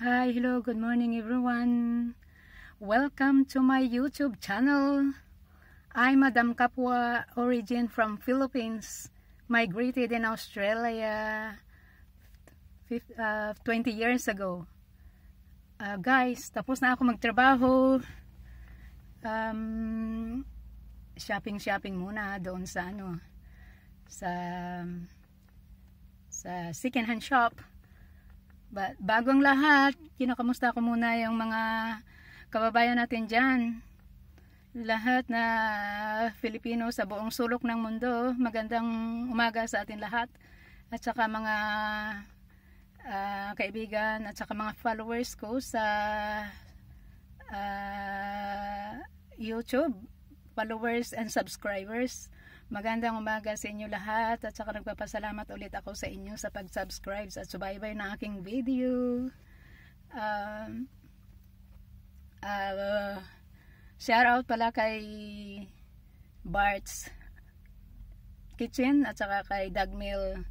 Hi, hello, good morning everyone. Welcome to my YouTube channel. I'm Madam Kapwa, origin from Philippines, migrated in Australia uh, 20 years ago. Uh, guys, tapos na ako magtrabaho. Um, shopping-shopping muna doon sa ano, sa sa second hand shop But bagong lahat, kinakamusta ko muna yung mga kababayan natin dyan. Lahat na Filipino sa buong sulok ng mundo. Magandang umaga sa atin lahat. At saka mga uh, kaibigan at saka mga followers ko sa uh, YouTube. Followers and subscribers. Magandang umaga sa inyo lahat at saka nagpapasalamat ulit ako sa inyo sa pag-subscribe at subaybay na aking video. Um, uh, shout out pala kay Bart's Kitchen at saka kay Dagmill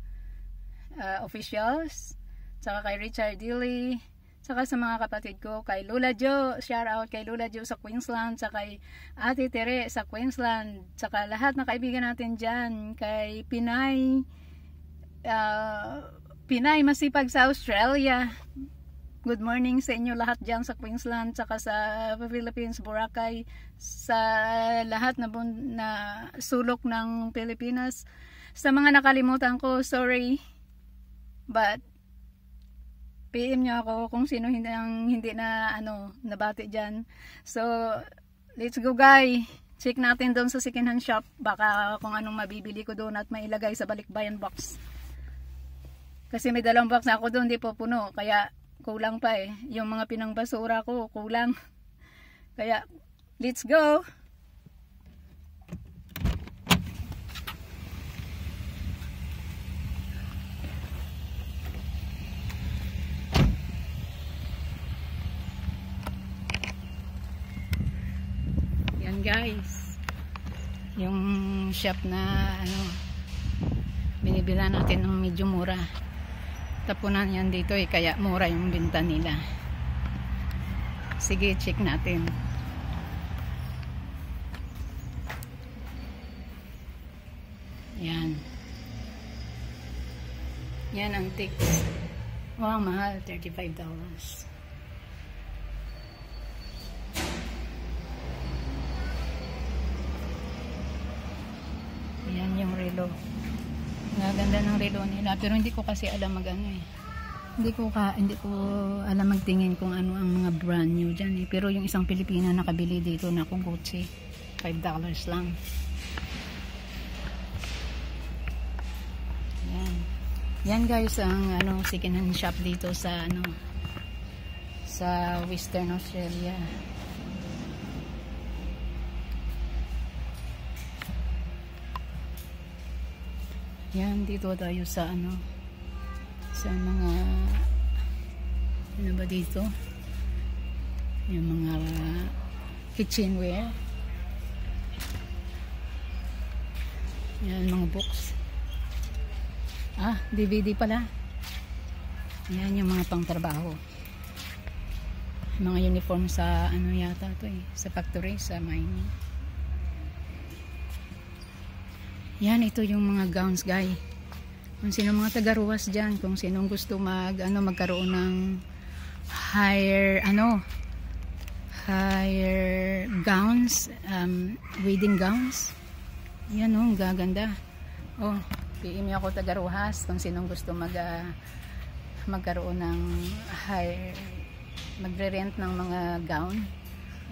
uh, Officials, at saka kay Richard Dilly, Saka sa mga kapatid ko, kay Lula Jo, shout out kay Lula Jo sa Queensland, sa kay Ate Tere sa Queensland, saka lahat ng kaibigan natin dyan, kay Pinay, uh, Pinay Masipag sa Australia. Good morning sa inyo lahat dyan sa Queensland, saka sa Philippines, Boracay, sa lahat na, na sulok ng Pilipinas. Sa mga nakalimutan ko, sorry, but PM nyo ako kung sino hindi, ang hindi na ano, nabati dyan. So, let's go guys. Check natin doon sa second hand shop. Baka kung anong mabibili ko doon at mailagay sa balikbayan box. Kasi may dalawang box na ako doon, di po puno. Kaya kulang pa eh. Yung mga pinangbasura ko, kulang. Kaya, let's go! Guys. Yung shop na ano binibila natin ng medyo mura. Tapunan yan dito eh kaya mura yung binta nila. Sige check natin. Yan. Yan ang tics wow mahal. 35 dollars relo nila. Pero hindi ko kasi alam mag ano eh. Hindi ko ka, hindi ko alam magtingin kung ano ang mga brand new dyan eh. Pero yung isang Pilipina nakabili dito na kung Gucci. 5 dollars lang. Yan. Yan guys ang ano second hand shop dito sa ano sa Western Australia. Yan, dito tayo sa ano sa mga ano ba dito? Yung mga kitchenware. Yan, mga books. Ah, DVD pala. Yan yung mga pangtrabaho. Mga uniform sa ano yata to eh, sa factory, sa mining. Yan, ito yung mga gowns, guys. Kung sino mga tagaruwas dyan, kung sinong gusto mag, ano, magkaroon ng higher, ano, higher gowns, um, wedding gowns. Yan, oh, gaganda. Oh, PM ako tagaruhas kung sinong gusto mag, uh, magkaroon ng higher, magre-rent ng mga gown.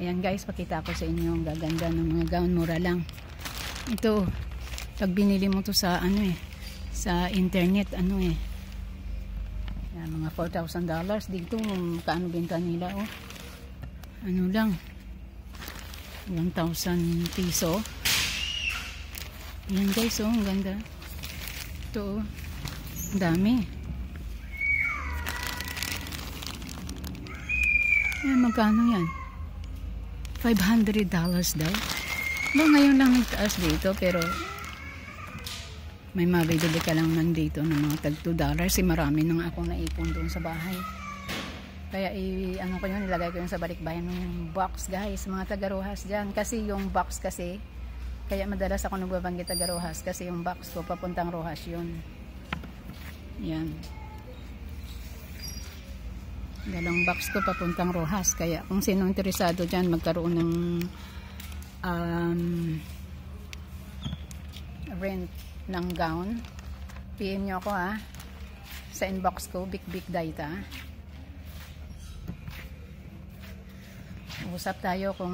Ayan guys, pakita ko sa inyo ang gaganda ng mga gown, mura lang. Ito, pag binili mo to sa ano eh sa internet ano eh. Yan, mga 4,000 dollars. Dito kaano benta nila oh? Ano lang? 1,000 piso. Yan guys oh ang ganda. Ito oh ang dami. Yan magkano yan? 500 dollars daw. No, ngayon lang nagtaas dito pero may mabibili ka lang man dito ng mga tag 2 dollars eh marami nang akong naipon doon sa bahay Kaya i ano ko yun, ilagay ko yun sa balikbayan ng box guys, mga tagaruhas dyan. Kasi yung box kasi, kaya madalas ako nagbabanggit tagaruhas kasi yung box ko papuntang rohas yun. Yan. Dalawang box ko papuntang rohas. Kaya kung sino interesado dyan magkaroon ng um, rent ng gown, PM nyo ako ha sa inbox ko, Big Big Data. usap tayo kung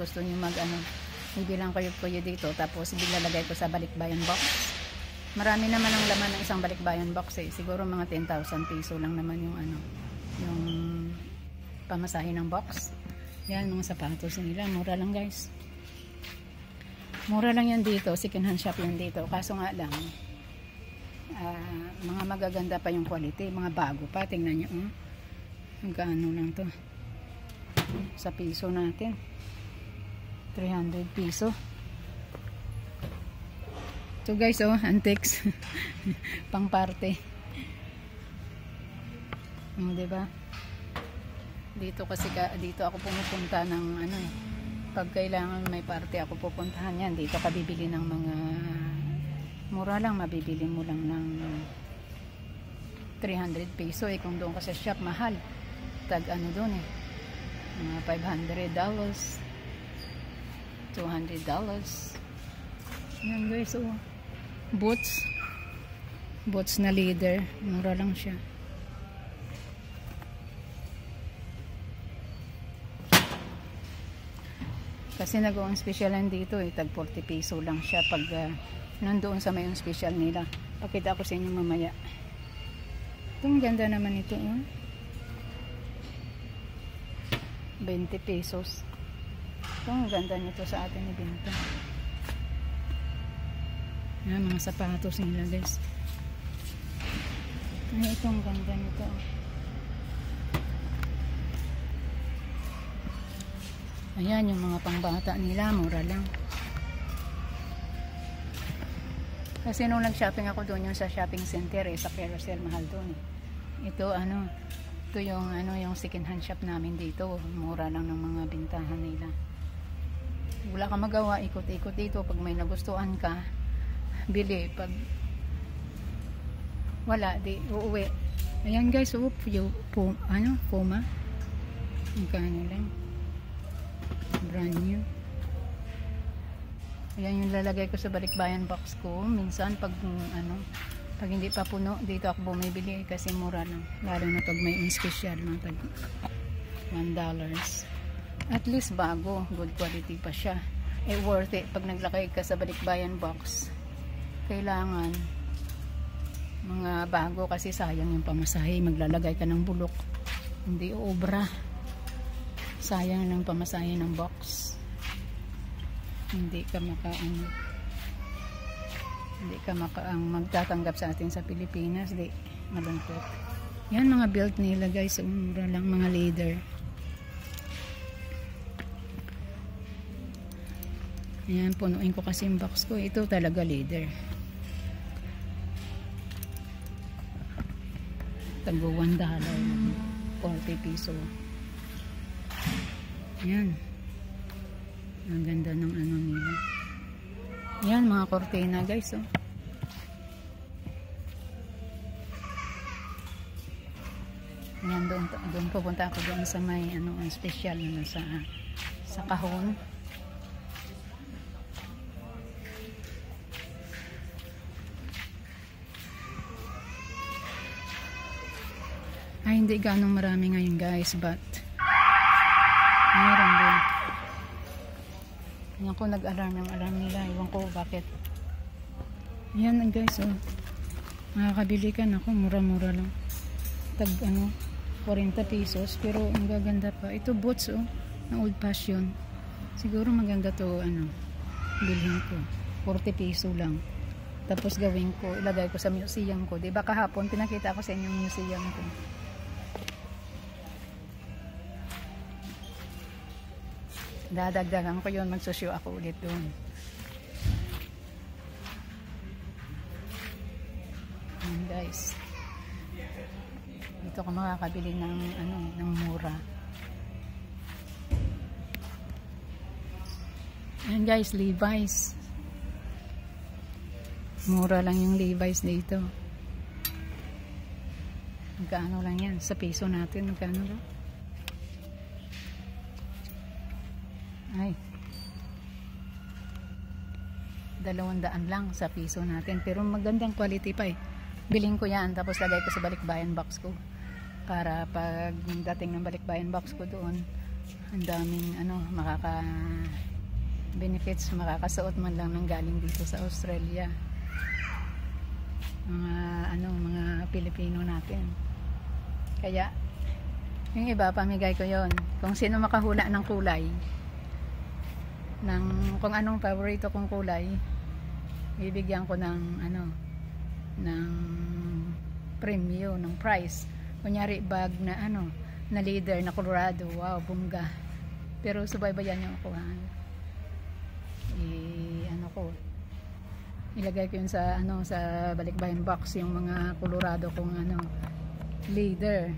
gusto niyo mag ano bibilang kayo po dito tapos bilalagay ko sa balikbayan box. Marami naman ang laman ng isang balikbayan box eh. Siguro mga 10,000 piso lang naman yung ano yung pamasahe ng box. Yan mga sapatos nila. Mura lang guys mura lang yan dito second hand shop yan dito. Kaso nga lang uh, mga magaganda pa yung quality mga bago pa. Tingnan nyo oh. magkano lang to. Sa piso natin. 300 piso. Ito guys oh antiques. Pang parte. Oh, diba dito kasi ka, dito ako pumupunta ng ano eh pag kailangan may parte ako pupuntahan yan dito ka bibili ng mga mura lang mabibili mo lang ng 300 peso eh kung doon ka sa shop mahal. Tag ano doon eh mga 500 dollars 200 dollars. Yan guys oh. Boots. Boots na leader mura lang siya kasi nag-on specialan dito eh. Tag 40 peso lang siya pag uh, nandoon sa may special nila. Pakita ko sa inyo mamaya. Itong ganda naman ito oh. 20 pesos. Ito ang ganda nito sa atin ibinta yan mga sapatos nila guys. Ay ito ang ganda nito ayan yung mga pangbata nila mura lang. Kasi nung nag shopping ako doon yung sa shopping center eh, sa carousel mahal doon eh. ito ano ito yung ano yung second hand shop namin dito. Mura lang ng mga bintahan nila. Wala ka magawa ikot-ikot dito. Pag may nagustuhan ka bili. Pag wala di uuwi. Ayan guys oh, po, ano puma magkano lang brand new. Ayan yung lalagay ko sa balikbayan box ko. Minsan pag ano pag hindi pa puno dito ako bumibili kasi mura lang lalo na pag may special mga tag 1 dollars. At least bago good quality pa siya. Eh worth it. Pag naglakay ka sa balikbayan box kailangan mga bago kasi sayang yung pamasahe. Maglalagay ka ng bulok. Hindi obra sayang ng pamasahe ng box. Hindi ka maka ano, hindi ka makaang magtatanggap sa atin sa Pilipinas di malungkot. Yan mga belt nila guys mura lang mga leather yan punuin ko kasi yung box ko. Ito talaga leather tagbo 1 dollar 40 piso yan ang ganda ng ano nila yan mga kortina guys oh. Yan doon doon pupunta ako doon sa may ano special na sa sa kahon. Ay hindi ganong marami ngayon guys but meron din. Yan ko nag-alarm yung alarm nila. Iwan ko bakit. Yan guys oh. Makakabili ka na ako. Mura-mura lang. Tag ano 40 pesos. Pero ang gaganda pa. Ito boots oh. Na old fashion. Siguro maganda to ano. Bilhin ko. 40 peso lang. Tapos gawin ko. Ilagay ko sa museum ko. Diba kahapon pinakita ko sa inyo yung museum ko. Dadagdagan ko yun magsusyo ako ulit doon and guys dito ako makakabili ng ano ng mura Ayan guys, Levi's. Mura lang yung Levi's dito. Magkano lang yan? Sa piso natin, magkano lang? Ay. Dalawang daan lang sa piso natin. Pero magandang quality pa eh. Biling ko yan. Tapos lagay ko sa balikbayan box ko. Para pag dating ng balikbayan box ko doon, ang daming ano, makaka benefits makakasuot man lang ng galing dito sa Australia mga ano mga Pilipino natin kaya yung iba pamigay ko yon kung sino makahula ng kulay ng kung anong paborito kong kulay bibigyan ko ng ano ng premium ng price kunyari bag na ano na leader na Colorado wow bungga pero subaybayan niyo ako ha? I ano ko ilagay ko yun sa ano sa balikbayan box yung mga kolorado kong ano leader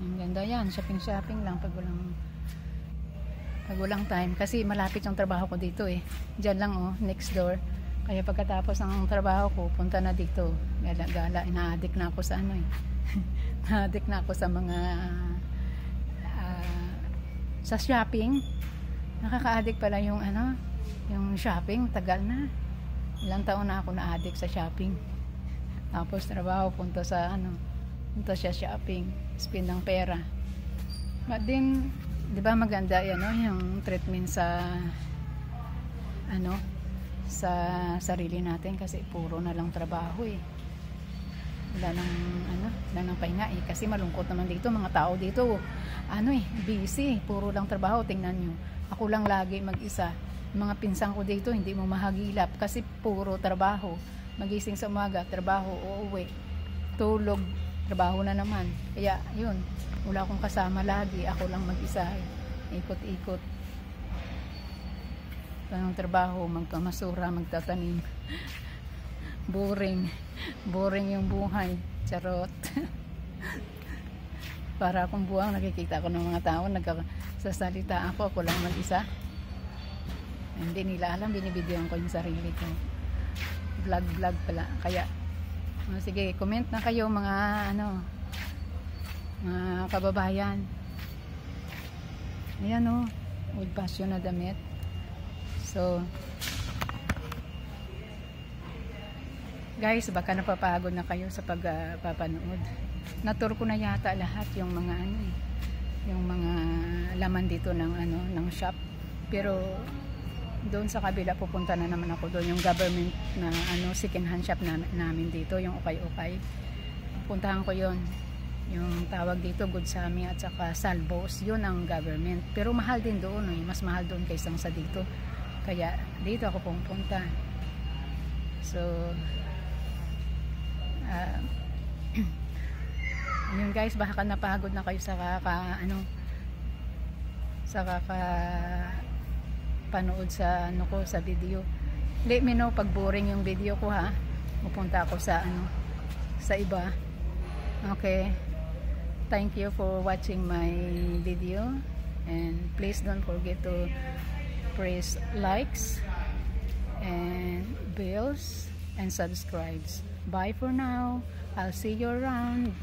ang ganda yan. Shopping shopping lang pag walang pag walang time. Kasi malapit yung trabaho ko dito eh. Dyan lang oh next door. Kaya pagkatapos ng trabaho ko punta na dito. Gala gala ina-addict na ako sa ano eh. Na-addict na ako sa mga uh, sa shopping. Nakaka-addict pala yung ano yung shopping. Tagal na. Ilang taon na ako na-addict sa shopping. Tapos trabaho punta sa ano punta siya shopping spend ng pera. But din di ba maganda yan no? yung treatment sa ano sa sarili natin kasi puro na lang trabaho eh. Wala nang ano, wala nang pahinga eh. Kasi malungkot naman dito mga tao dito ano eh busy puro lang trabaho tingnan nyo. Ako lang lagi mag-isa. Mga pinsang ko dito hindi mo mahagilap kasi puro trabaho. Magising sa umaga trabaho uuwi. Tulog trabaho na naman. Kaya yun wala akong kasama lagi. Ako lang mag-isa ikot-ikot. Ng trabaho? Magpamasura magtatanim. Boring. Boring yung buhay. Charot. Para akong buwang nakikita ko ng mga tao nagsasalita ako ako lang mag-isa. Hindi nila alam binibidyoan ko yung sarili ko. Vlog vlog pala. Kaya oh, sige comment na kayo mga ano mga kababayan. Ayan o old fashion na damit. So guys baka napapagod na kayo sa pagpapanood. Uh, natur ko na yata lahat yung mga ano eh, yung mga laman dito ng ano ng shop. Pero doon sa kabila pupunta na naman ako doon. Yung government na ano second hand shop na, namin dito yung ukay-ukay. Puntahan ko yon yung tawag dito good sami at saka salvos yun ang government. Pero mahal din doon eh. mas mahal doon kaysa sa dito. Kaya dito ako pupunta so uh, yun guys baka napagod na kayo sa kaka ano sa kaka panood sa ano ko sa video. Let me know pag boring yung video ko ha? Pupunta ako sa ano sa iba. Okay. Thank you for watching my video. And please don't forget to press likes and bells and subscribes. Bye for now. I'll see you around.